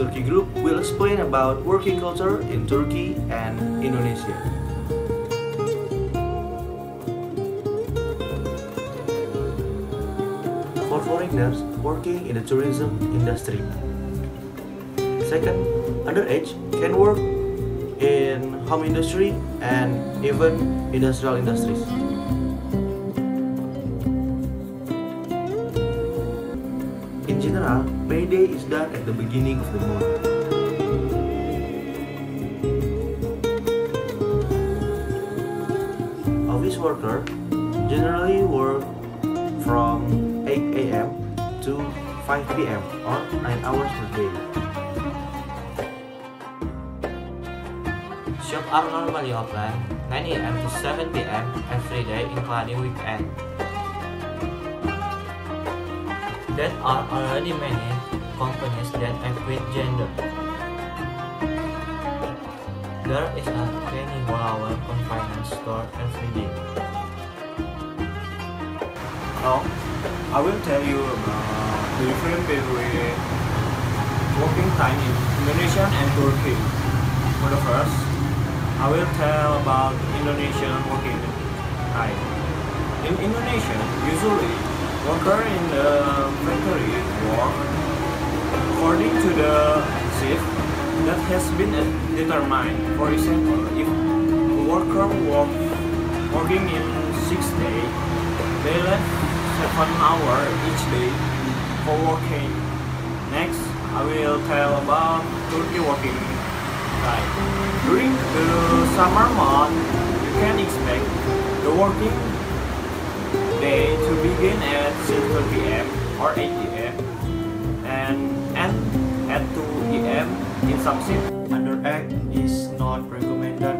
Turkey Group We'll explain about working culture in Turkey and Indonesia. For foreigners working in the tourism industry. Second, underage can work in home industry and even industrial industries. In general, payday is done at the beginning of the month. Office worker generally work from 8 a.m. to 5 p.m. or 9 hours per day. Shops are normally open 9 a.m. to 7 p.m. every day including weekend. There are already many companies that equate gender. There is a 24-hour convenience store every day. Now, I will tell you about the difference between working time in Indonesia and Turkey. For the first, I will tell about Indonesian working time. In Indonesia, usually worker in the factory work according to the shift that has been determined. For example, if a worker work working in six days, they left seven hours each day for working. Next, I will tell about Turkey working time. During the summer month, you can expect the working begin at 6 p.m. or 8 p.m. and end at 2 p.m. in some shifts. Underage is not recommended